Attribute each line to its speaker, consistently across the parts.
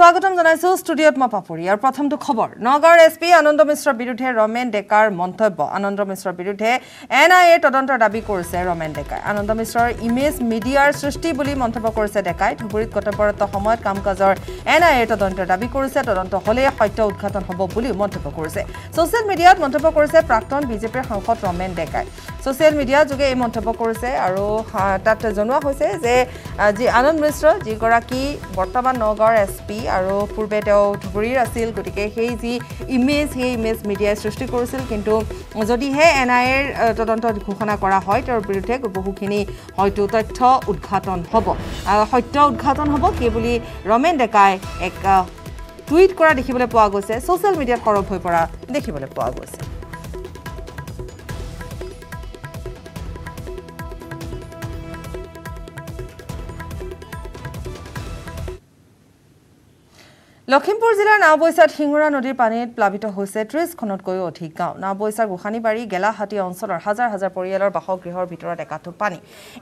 Speaker 1: স্বাগতম জনাইছো ষ্টুডিঅ'ত মই পাপুৰি। আৰু প্ৰথমটো খবৰ নগাঁৱৰ এছ পি আনন্দ মিশ্ৰৰ বিৰুদ্ধে ৰমেন ডেকাৰ মন্তব্য। আনন্দ মিশ্ৰৰ বিৰুদ্ধে এন আই এৰ তদন্তৰ দাবী কৰিছে ৰমেন ডেকাই। আনন্দ মিশ্ৰৰ ইমেজ মিডিয়াৰ সৃষ্টি বুলি মন্তব্য কৰিছে ডেকাই। ধুবুৰীত কৰ্তব্যৰত সময়ত কাম কাজৰ এন আই এৰ তদন্তৰ দাবী কৰিছে। তদন্ত হ'লেই সত্য উদঘাটন হ'ব বুলি মন্তব্য কৰিছে। ছ'চিয়েল মিডিয়াত মন্তব্য কৰিছে প্ৰাক্তন বিজেপিৰ সাংসদ ৰমেন ডেকাই। ছ'চিয়েল মিডিয়া যোগে এই মন্তব্য কৰিছে আৰু তাত জনোৱা হৈছে যে যি আনন্দ মিশ্ৰ যিগৰাকী বৰ্তমান নগাঁৱৰ এছ পি আৰু পূৰ্বে তেওঁ ধুবুৰীৰ আছিল গতিকে সেই যি ইমেজ সেই ইমেজ মিডিয়াই সৃষ্টি কৰিছিল। কিন্তু যদিহে এন আই এৰ তদন্ত ঘোষণা কৰা হয় তেওঁৰ বিৰুদ্ধে বহুখিনি হয়তো তথ্য উদঘাটন হ'ব। সত্য উদঘাটন হ'ব সেই বুলি ৰমেন ডেকাই এক টুইট কৰা দেখিবলৈ পোৱা গৈছে। ছ'চিয়েল মিডিয়াত সৰব হৈ পৰা দেখিবলৈ পোৱা গৈছে। লখিমপুৰ জিলাৰ নাওবৈচাত শিঙৰা নদীৰ পানীত প্লাৱিত হৈছে ত্ৰিছখনতকৈও অধিক গাঁও। নাওবৈচাৰ গোসানীবাৰী গেলাহাটী অঞ্চলৰ হাজাৰ হাজাৰ পৰিয়ালৰ বাসগৃহৰ ভিতৰত একাঠো পানী।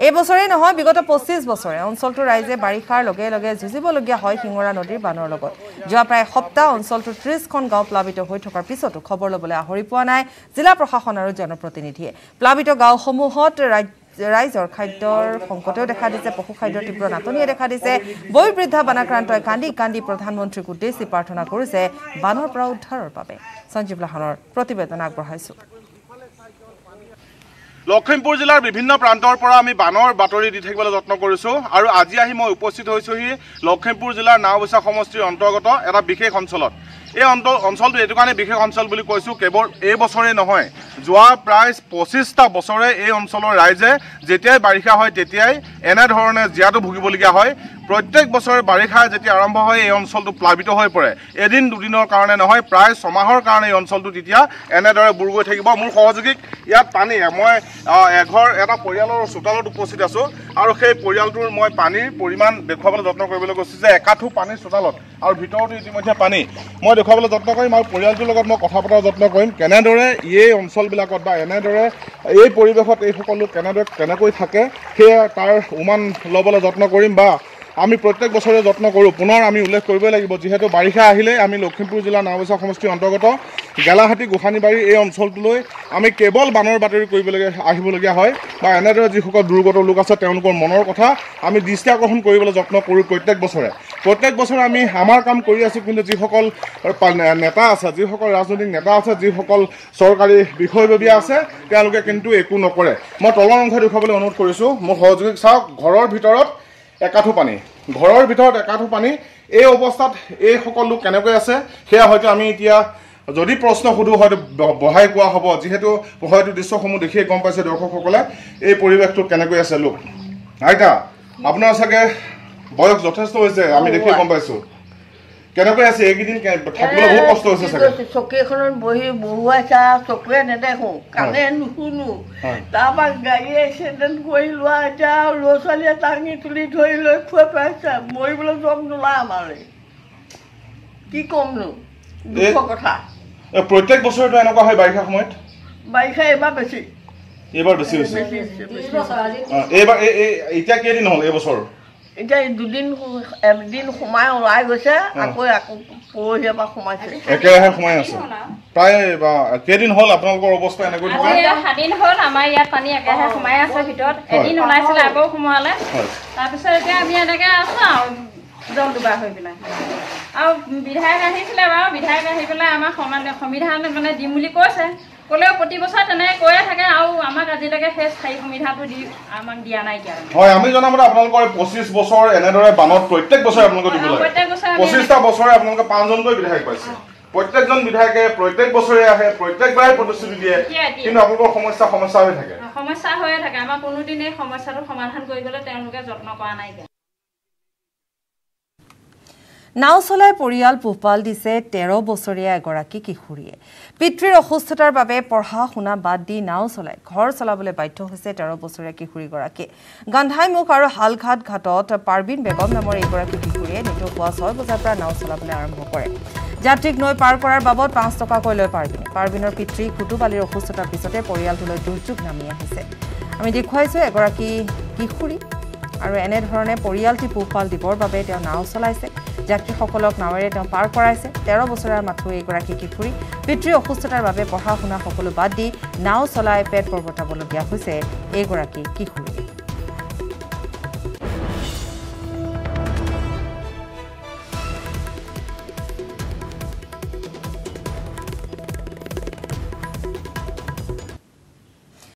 Speaker 1: এই বছৰেই নহয় বিগত পঁচিছ বছৰে অঞ্চলটোৰ ৰাইজে বাৰিষাৰ লগে লগে যুঁজিবলগীয়া হয় শিঙৰা নদীৰ বানৰ লগত। যোৱা প্ৰায় সপ্তাহ অঞ্চলটোৰ ত্ৰিছখন গাঁও প্লাৱিত হৈ থকাৰ পিছতো খবৰ ল'বলৈ আহৰি পোৱা নাই জিলা প্ৰশাসন আৰু জনপ্ৰতিনিধিয়ে। প্লাৱিত গাঁওসমূহত ৰাজ্য ৰাইজৰ খাদ্যৰ সংকটেও দেখা দিছে পশু খাদ্যৰ তীব্ৰ নাটনিয়ে দেখা দিছে। বয়োবৃদ্ধা বানাক্ৰান্তই কান্দি কান্দি প্ৰধানমন্ত্ৰীক উদ্দেশ্যি প্ৰাৰ্থনা কৰিছে বানৰ পৰা উদ্ধাৰৰ বাবে। সঞ্জীৱ লাহনৰ প্ৰতিবেদন আগবঢ়াইছো।
Speaker 2: লখিমপুৰ জিলাৰ বিভিন্ন প্ৰান্তৰ পৰা আমি বানৰ বাতৰি দি থাকিবলৈ যত্ন কৰিছোঁ আৰু আজি আহি মই উপস্থিত হৈছোহি লখিমপুৰ জিলাৰ নাওবৈচা সমষ্টিৰ অন্তৰ্গত এটা বিশেষ অঞ্চলত। এই অঞ্চল অঞ্চলটো এইটো কাৰণে বিশেষ অঞ্চল বুলি কৈছোঁ কেৱল এই বছৰেই নহয়। যোৱা প্ৰায় পঁচিছটা বছৰে এই অঞ্চলৰ ৰাইজে যেতিয়াই বাৰিষা হয় তেতিয়াই এনেধৰণে জীয়াটো ভুগিবলগীয়া হয়। প্ৰত্যেক বছৰে বাৰিষা যেতিয়া আৰম্ভ হয় এই অঞ্চলটো প্লাৱিত হৈ পৰে। এদিন দুদিনৰ কাৰণে নহয় প্ৰায় ছমাহৰ কাৰণে এই অঞ্চলটো তেতিয়া এনেদৰে বুৰ গৈ থাকিব। মোৰ সহযোগীক ইয়াত পানী মই এঘৰ এটা পৰিয়ালৰ চোতালত উপস্থিত আছোঁ আৰু সেই পৰিয়ালটোৰ মই পানীৰ পৰিমাণ দেখুৱাবলৈ যত্ন কৰিবলৈ গৈছোঁ যে একাঠো পানীৰ চোতালত আৰু ভিতৰতো ইতিমধ্যে পানী। মই দেখুৱাবলৈ যত্ন কৰিম আৰু পৰিয়ালটোৰ লগত মই কথা পতাৰ যত্ন কৰিম। কেনেদৰে এই অঞ্চলবিলাকত বা এনেদৰে এই পৰিৱেশত এই সকলো কেনেদৰে কেনেকৈ থাকে সেয়া তাৰ উমান ল'বলৈ যত্ন কৰিম বা আমি প্ৰত্যেক বছৰে যত্ন কৰোঁ। পুনৰ আমি উল্লেখ কৰিবই লাগিব যিহেতু বাৰিষা আহিলে আমি লখিমপুৰ জিলাৰ নাওবৈচা সমষ্টিৰ অন্তৰ্গত গেলাহাটী গোসানীবাৰী এই অঞ্চলটোলৈ আমি কেৱল বানৰ বাতৰি কৰিবলগীয়া আহিবলগীয়া হয় বা এনেদৰে যিসকল দুৰ্গত লোক আছে তেওঁলোকৰ মনৰ কথা আমি দৃষ্টি আকৰ্ষণ কৰিবলৈ যত্ন কৰোঁ প্ৰত্যেক বছৰে। প্ৰত্যেক বছৰে আমি আমাৰ কাম কৰি আছোঁ কিন্তু যিসকল নেতা আছে যিসকল ৰাজনৈতিক নেতা আছে যিসকল চৰকাৰী বিষয়ববীয়া আছে তেওঁলোকে কিন্তু একো নকৰে। মই তলৰ অংশ দেখুৱাবলৈ অনুৰোধ কৰিছোঁ মোৰ সহযোগীক চাওক ঘৰৰ ভিতৰত একাঠো পানী। ঘৰৰ ভিতৰত একাঠো পানী। এই অৱস্থাত এইসকল লোক কেনেকৈ আছে সেয়া হয়তো আমি এতিয়া যদি প্ৰশ্ন সোধোঁ হয়তো বঢ়াই কোৱা হ'ব। যিহেতু হয়তো দৃশ্যসমূহ দেখিয়ে গম পাইছে দৰ্শকসকলে এই পৰিৱেশটো কেনেকৈ আছে লোক। আইতা আপোনাৰ চাগে বয়স যথেষ্ট হৈছে আমি দেখিয়ে গম পাইছোঁ। কেনেকৈ আছে এইকেইদিন? থাকিবলৈ বহুত কষ্ট হৈছে চাগে।
Speaker 3: চকী এখনত বহি বহুৱাইছা চকুৱে নেদেখো কাণে নুশুনো। তাৰপৰা গাড়ী এক্সিডেণ্ট কৰি লোৱা এতিয়া ল'ৰা ছোৱালীয়ে টাঙি তুলি ধৰি লৈ খুৱাই পাইছে মৰিবলৈ জব নোলায় আমালৈ। কি ক'মনো? দুখৰ কথা।
Speaker 2: প্ৰত্যেক বছৰতো এনেকুৱা হয় বাৰিষা সময়ত?
Speaker 3: বাৰিষা এইবাৰ বেছি।
Speaker 2: এইবাৰ বেছি হৈছে এইবাৰ এতিয়া কেইদিন হ'ল এইবছৰ
Speaker 3: এতিয়া দুদিন এদিন সোমাই ওলাই গৈছে আকৌ আকৌ পৰহিৰ পৰা সোমাইছে।
Speaker 2: একেৰাহে সোমাই আছে। প্ৰায় কেইদিন হ'ল আপোনালোকৰ অৱস্থা এনেকৈ
Speaker 4: সাতদিন হ'ল আমাৰ ইয়াত পানী একেৰাহে সোমাই আছে ভিতৰত। এদিন ওলাইছিলে আকৌ সোমোৱালে। তাৰপিছত এতিয়া আমি এনেকে আছো আৰু। জল দুবাৰ হৈ পেলাই। আৰু বিধায়ক আহিছিলে বাৰু বিধায়ক আহি পেলাই আমাক সংবিধান মানে দিম বুলি কৈছে। ক'লেও প্ৰতি বছৰ তেনেকৈ কৈয়ে থাকে আৰু আমাক আজিলৈকে সেই স্থায়ী সুবিধাটো দি আমাক দিয়া নাই
Speaker 2: হয় আমি জনামতে আপোনালোকৰ পঁচিছ বছৰ এনেদৰে বানত প্ৰত্যেক বছৰে আপোনালোকে দিব লাগে। পঁচিছটা বছৰে আপোনালোকে পাঁচজনকৈ বিধায়ক পাইছে। প্ৰত্যেকজন বিধায়কে প্ৰত্যেক বছৰে আহে প্ৰত্যেকবাৰে প্ৰতিশ্ৰুতি দিয়ে। কিন্তু আপোনালোকৰ সমস্যা সমস্যা হৈ থাকে।
Speaker 4: সমস্যা হৈয়ে থাকে। আমাৰ কোনোদিনে সমস্যাটো সমাধান কৰিবলৈ তেওঁলোকে যত্ন কৰা নাইকিয়া
Speaker 1: নাও চলাই পৰিয়াল পোহপাল দিছে তেৰ বছৰীয়া এগৰাকী কিশোৰীয়ে। পিতৃৰ অসুস্থতাৰ বাবে পঢ়া শুনা বাদ দি নাও চলাই ঘৰ চলাবলৈ বাধ্য হৈছে তেৰ বছৰীয়া কিশোৰীগৰাকী গান্ধাইমুখ আৰু হালঘাট ঘাটত পাৰ্বিন বেগম নামৰ এইগৰাকী কিশোৰীয়ে নিতৌ পুৱা ছয় বজাৰ পৰা নাও চলাবলৈ আৰম্ভ কৰে। যাত্ৰীক নৈ পাৰ কৰাৰ বাবদ পাঁচ টকাকৈ লয় পাৰ্বিনে। পাৰ্বিনৰ পিতৃ কুটুবালিৰ অসুস্থতাৰ পিছতে পৰিয়ালটোলৈ দুৰ্যোগ নামি আহিছে। আমি দেখুৱাইছোঁ এগৰাকী কিশোৰী আৰু এনেধৰণে পৰিয়ালটি পোহপাল দিবৰ বাবে তেওঁ নাও চলাইছে। যাত্ৰীসকলক নাৱেৰে তেওঁ পাৰ কৰাইছে। তেৰ বছৰীয়া মাথো এইগৰাকী কিশোৰী পিতৃৰ অসুস্থতাৰ বাবে পঢ়া শুনা সকলো বাদ দি নাও চলাই পেট পৰ্বতাবলগীয়া হৈছে এইগৰাকী কিশোৰী।